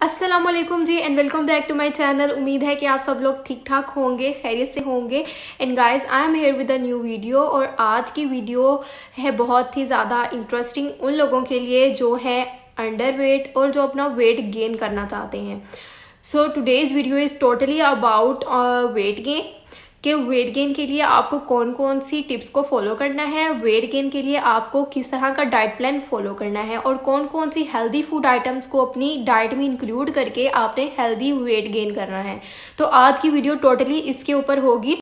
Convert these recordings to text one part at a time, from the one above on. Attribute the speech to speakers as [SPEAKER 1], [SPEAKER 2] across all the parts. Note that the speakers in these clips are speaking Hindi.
[SPEAKER 1] वालेकुम जी and welcome back to my channel उम्मीद है कि आप सब लोग ठीक ठाक होंगे, खैरियत से होंगे. And guys I am here with a new video और आज की वीडियो है बहुत ही ज़्यादा इंटरेस्टिंग उन लोगों के लिए जो है अंडर वेट और जो अपना वेट गेन करना चाहते हैं. So today's video is totally about weight gain कि वेट गेन के लिए आपको कौन कौन सी टिप्स को फॉलो करना है वेट गेन के लिए आपको किस तरह का डाइट प्लान फॉलो करना है और कौन कौन सी हेल्दी फ़ूड आइटम्स को अपनी डाइट में इंक्लूड करके आपने हेल्दी वेट गेन करना है। तो आज की वीडियो टोटली इसके ऊपर होगी।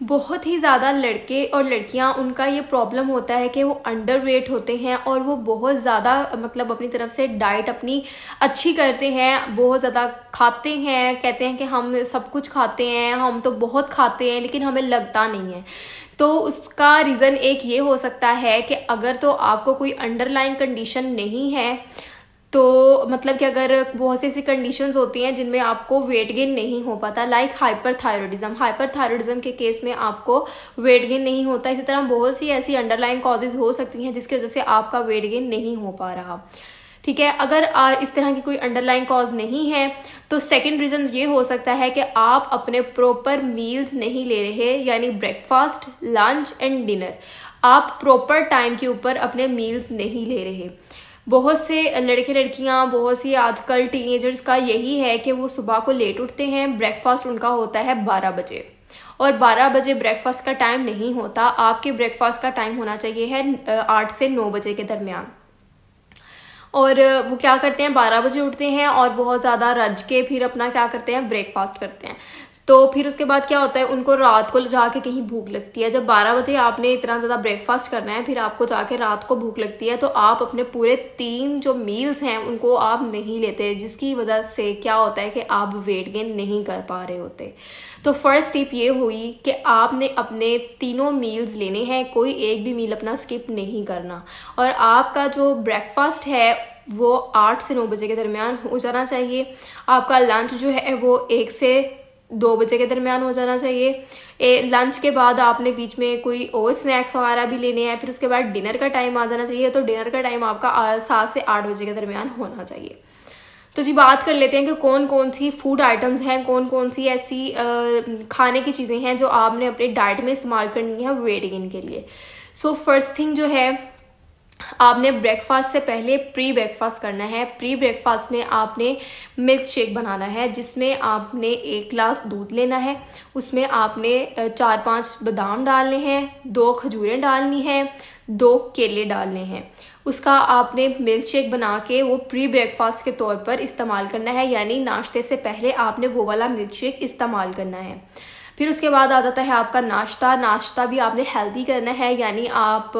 [SPEAKER 1] बहुत ही ज़्यादा लड़के और लड़कियाँ, उनका ये प्रॉब्लम होता है कि वो अंडर वेट होते हैं और वो बहुत ज़्यादा मतलब अपनी तरफ़ से डाइट अपनी अच्छी करते हैं, बहुत ज़्यादा खाते हैं, कहते हैं कि हम सब कुछ खाते हैं, हम तो बहुत खाते हैं, लेकिन हमें लगता नहीं है। तो उसका रीज़न एक ये हो सकता है कि अगर तो आपको कोई अंडरलाइन कंडीशन नहीं है तो मतलब कि अगर बहुत सी ऐसी कंडीशंस होती हैं जिनमें आपको वेट गेन नहीं हो पाता like hyperthyroidism hyperthyroidism के केस में आपको वेट गेन नहीं होता। इसी तरह बहुत सी ऐसी अंडरलाइन कॉजेज हो सकती हैं जिसकी वजह से आपका वेट गेन नहीं हो पा रहा। ठीक है, अगर इस तरह की कोई अंडरलाइन कॉज नहीं है तो सेकेंड रीज़न ये हो सकता है कि आप अपने प्रॉपर मील्स नहीं ले रहे, यानी ब्रेकफास्ट लंच एंड डिनर आप प्रॉपर टाइम के ऊपर अपने मील्स नहीं ले रहे। बहुत से लड़के लड़कियाँ बहुत सी आजकल टीनेजर्स का यही है कि वो सुबह को लेट उठते हैं ब्रेकफास्ट उनका होता है बारह बजे। और 12 बजे ब्रेकफास्ट का टाइम नहीं होता, आपके ब्रेकफास्ट का टाइम होना चाहिए है आठ से नौ बजे के दरमियान। और वो क्या करते हैं, बारह बजे उठते हैं और बहुत ज़्यादा रज के फिर अपना क्या करते हैं ब्रेकफास्ट करते हैं। तो फिर उसके बाद क्या होता है, उनको रात को जाके कहीं भूख लगती है। जब 12 बजे आपने इतना ज़्यादा ब्रेकफास्ट करना है, फिर आपको जाके रात को भूख लगती है तो आप अपने पूरे तीन जो मील्स हैं, उनको आप नहीं लेते, जिसकी वजह से क्या होता है कि आप वेट गेन नहीं कर पा रहे होते। तो फ़र्स्ट टिप ये हुई कि आपने अपने तीनों मील्स लेने हैं, कोई एक भी मील अपना स्किप नहीं करना। और आपका जो ब्रेकफास्ट है, वो आठ से नौ बजे के दरमियान हो जाना चाहिए। आपका लंच जो है, वो एक से दो बजे के दरमियान हो जाना चाहिए। ए, लंच के बाद आपने बीच में कोई और स्नैक्स वगैरह भी लेने हैं फिर उसके बाद डिनर का टाइम आ जाना चाहिए तो डिनर का टाइम आपका सात से आठ बजे के दरमियान होना चाहिए। तो जी बात कर लेते हैं कि कौन कौन सी फ़ूड आइटम्स हैं कौन कौन सी ऐसी आ, खाने की चीज़ें हैं जो आपने अपने डाइट में इस्तेमाल करनी है वेट गेन के लिए। सो फ़र्स्ट थिंग जो है आपने ब्रेकफास्ट से पहले प्री ब्रेकफास्ट करना है। प्री ब्रेकफास्ट में आपने मिल्क शेक बनाना है, जिसमें आपने एक ग्लास दूध लेना है। उसमें आपने चार पाँच बादाम डालने हैं, दो खजूरें डालनी हैं, दो केले डालने हैं। उसका आपने मिल्क शेक बना के वो प्री ब्रेकफास्ट के तौर पर इस्तेमाल करना है, यानी नाश्ते से पहले आपने वो वाला मिल्क शेक इस्तेमाल करना है। फिर उसके बाद आ जाता है आपका नाश्ता। नाश्ता भी आपने हेल्दी करना है, यानी आप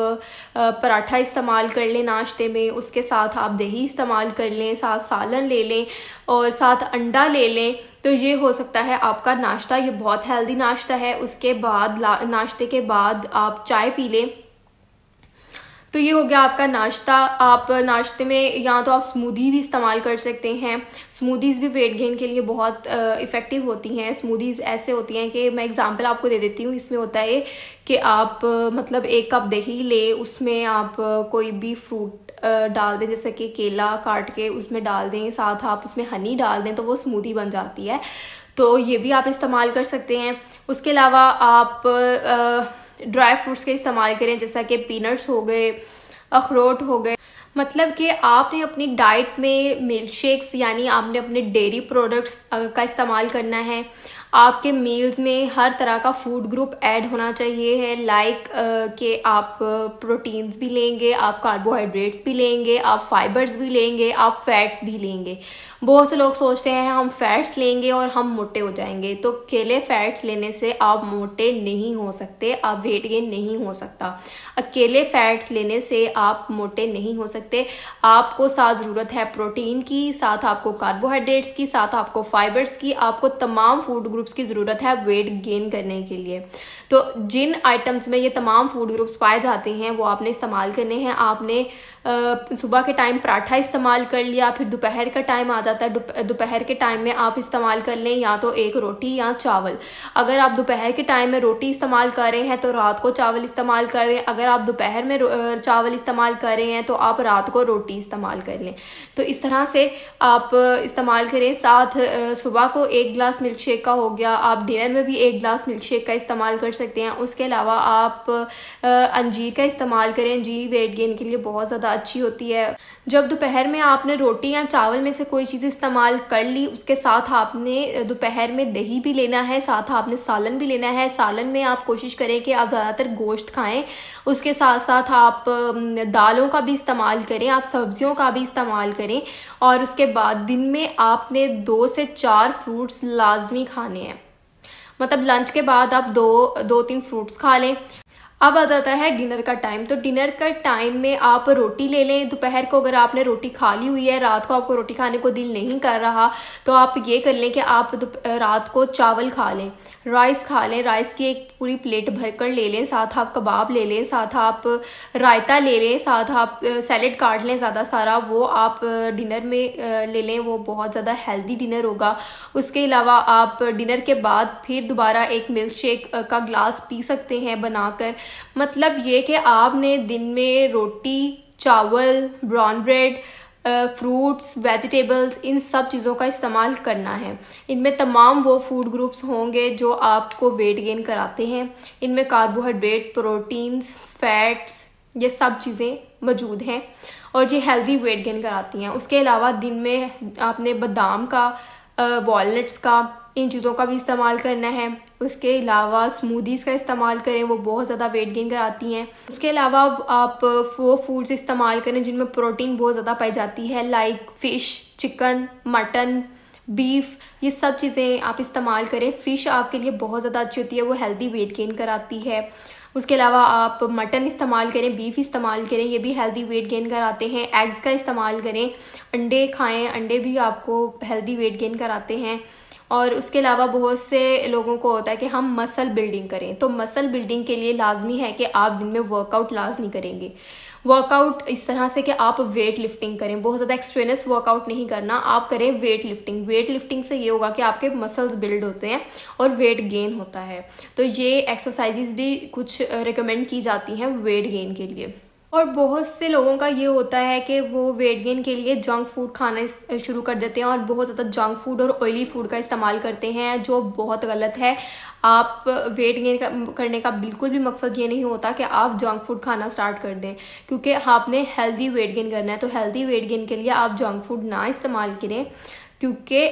[SPEAKER 1] पराठा इस्तेमाल कर लें नाश्ते में, उसके साथ आप दही इस्तेमाल कर लें, साथ सालन ले लें और साथ अंडा ले लें तो ये हो सकता है आपका नाश्ता। ये बहुत हेल्दी नाश्ता है। उसके बाद नाश्ते के बाद आप चाय पी लें। तो ये हो गया आपका नाश्ता। आप नाश्ते में या तो आप स्मूदी भी इस्तेमाल कर सकते हैं। स्मूदीज़ भी वेट गेन के लिए बहुत इफ़ेक्टिव होती हैं। स्मूदीज़ ऐसे होती हैं कि मैं एग्जांपल आपको दे देती हूँ। इसमें होता है कि आप मतलब एक कप दही ले उसमें आप कोई भी फ्रूट डाल दें जैसे कि केला काट के उसमें डाल दें साथ आप उसमें हनी डाल दें तो वो स्मूदी बन जाती है। तो ये भी आप इस्तेमाल कर सकते हैं। उसके अलावा आप आ, ड्राई फ्रूट्स के इस्तेमाल करें, जैसा कि पीनट्स हो गए, अखरोट हो गए। मतलब कि आपने अपनी डाइट में मिल्क शेक्स यानी आपने अपने डेयरी प्रोडक्ट्स का इस्तेमाल करना है। आपके मील्स में हर तरह का फ़ूड ग्रुप ऐड होना चाहिए है लाइक कि आप प्रोटीन्स भी लेंगे, आप कार्बोहाइड्रेट्स भी लेंगे, आप फाइबर्स भी लेंगे, आप फैट्स भी लेंगे। बहुत से लोग सोचते हैं, हम फैट्स लेंगे और हम मोटे हो जाएँगे। तो अकेले फैट्स लेने से आप मोटे नहीं हो सकते, आप वेट गेन नहीं हो सकता। अकेले फैट्स लेने से आप मोटे नहीं हो सकते। आपको साथ ज़रूरत है प्रोटीन की, साथ आपको कार्बोहाइड्रेट्स की, साथ आपको फाइबर्स की। आपको तमाम फ़ूड ग्रुप्स की ज़रूरत है वेट गेन करने के लिए। तो जिन आइटम्स में ये तमाम फ़ूड ग्रुप्स पाए जाते हैं, वो आपने इस्तेमाल करने हैं। आपने सुबह के टाइम पराठा इस्तेमाल कर लिया, फिर दोपहर का टाइम आ जाता है। दोपहर के टाइम में आप इस्तेमाल कर लें या तो एक रोटी या चावल। अगर आप दोपहर के टाइम में रोटी इस्तेमाल कर रहे हैं तो रात को चावल इस्तेमाल कर रहे हैं। अगर आप दोपहर में चावल इस्तेमाल कर रहे हैं तो आप रात को रोटी इस्तेमाल कर लें। तो इस तरह से आप इस्तेमाल करें। साथ सुबह को एक गिलास मिल्क शेक का हो गया। आप डिनर में भी एक गिलास मिल्क शेक का इस्तेमाल कर सकते हैं। उसके अलावा आप अंजीर का इस्तेमाल करें। अंजीर वेट गेन के लिए बहुत ज़्यादा अच्छी होती है। जब दोपहर में आपने रोटी या चावल में से कोई चीज़ इस्तेमाल कर ली, उसके साथ आपने दोपहर में दही भी लेना है, साथ आपने सालन भी लेना है। सालन में आप कोशिश करें कि आप ज़्यादातर गोश्त खाएँ। उसके साथ साथ आप दालों का भी इस्तेमाल करें, आप सब्जियों का भी इस्तेमाल करें। और उसके बाद दिन में आपने दो से चार फ्रूट्स लाजमी खाने हैं। मतलब लंच के बाद आप दो दो तीन फ्रूट्स खा लें। अब आ जाता है डिनर का टाइम। तो डिनर का टाइम में आप रोटी ले लें। दोपहर को अगर आपने रोटी खा ली हुई है, रात को आपको रोटी खाने को दिल नहीं कर रहा तो आप ये कर लें कि आप रात को चावल खा लें। राइस खा लें। राइस की एक पूरी प्लेट भर कर ले लें। साथ आप कबाब ले लें। साथ आप रायता ले लें। साथ आप सैलड काट लें ज़्यादा सारा। वो आप डिनर में ले लें। वो बहुत ज़्यादा हेल्दी डिनर होगा। उसके अलावा आप डिनर के बाद फिर दोबारा एक मिल्क शेक का ग्लास पी सकते हैं बनाकर। मतलब ये कि आपने दिन में रोटी, चावल ब्राउन ब्रेड फ्रूट्स वेजिटेबल्स इन सब चीज़ों का इस्तेमाल करना है। इनमें तमाम वो फ़ूड ग्रुप्स होंगे जो आपको वेट गेन कराते हैं। इनमें कार्बोहाइड्रेट प्रोटीन्स फैट्स ये सब चीज़ें मौजूद हैं और ये हेल्दी वेट गेन कराती हैं। उसके अलावा दिन में आपने बादाम का वॉलनट्स का, इन चीज़ों का भी इस्तेमाल करना है। उसके अलावा स्मूदीज़ का इस्तेमाल करें, वो बहुत ज़्यादा वेट गेन कराती हैं। उसके अलावा आप वो फूड्स इस्तेमाल करें, जिनमें प्रोटीन बहुत ज़्यादा पाई जाती है like fish chicken mutton beef ये सब चीज़ें आप इस्तेमाल करें। फ़िश आपके लिए बहुत ज़्यादा अच्छी होती है, वो हेल्दी वेट गेन कराती है। उसके अलावा आप मटन इस्तेमाल करें, बीफ इस्तेमाल करें, ये भी हेल्दी वेट गेन कराते हैं। एग्स का इस्तेमाल करें, अंडे खाएँ, अंडे भी आपको हेल्दी वेट गेन कराते हैं। और उसके अलावा बहुत से लोगों को होता है कि हम मसल बिल्डिंग करें। तो मसल बिल्डिंग के लिए लाजमी है कि आप दिन में वर्कआउट लाजमी करेंगे। वर्कआउट इस तरह से कि आप वेट लिफ्टिंग करें। बहुत ज़्यादा एक्सट्रेनस वर्कआउट नहीं करना, आप करें वेट लिफ्टिंग वेट लिफ्टिंग से ये होगा कि आपके मसल्स बिल्ड होते हैं और वेट गेन होता है। तो ये एक्सरसाइजेज भी कुछ रिकमेंड की जाती हैं वेट गेन के लिए। और बहुत से लोगों का ये होता है कि वो वेट गेन के लिए जंक फ़ूड खाना शुरू कर देते हैं और बहुत ज़्यादा जंक फ़ूड और ऑयली फ़ूड का इस्तेमाल करते हैं, जो बहुत गलत है। आप वेट गेन करने का बिल्कुल भी मकसद ये नहीं होता कि आप जंक फ़ूड खाना स्टार्ट कर दें। क्योंकि आपने हेल्दी वेट गेन करना है तो हेल्दी वेट गेन के लिए आप जंक फ़ूड ना इस्तेमाल करें। क्योंकि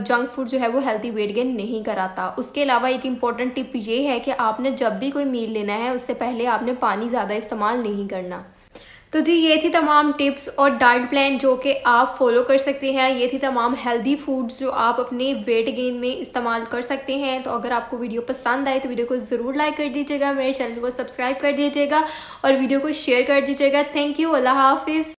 [SPEAKER 1] जंक फ़ूड जो है वो हेल्दी वेट गेन नहीं कराता। उसके अलावा एक इंपॉर्टेंट टिप ये है कि आपने जब भी कोई मील लेना है, उससे पहले आपने पानी ज़्यादा इस्तेमाल नहीं करना। तो जी, ये थी तमाम टिप्स और डाइट प्लान जो कि आप फॉलो कर सकते हैं। ये थी तमाम हेल्दी फूड्स जो आप अपने वेट गेन में इस्तेमाल कर सकते हैं। तो अगर आपको वीडियो पसंद आए तो वीडियो को ज़रूर लाइक कर दीजिएगा। मेरे चैनल को सब्सक्राइब कर दीजिएगा और वीडियो को शेयर कर दीजिएगा। थैंक यू अल्लाह हाफिज़।